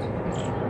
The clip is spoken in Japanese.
あ。